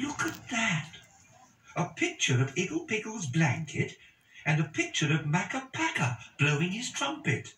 Look at that. A picture of Iggle Piggle's blanket and a picture of Macapaca blowing his trumpet.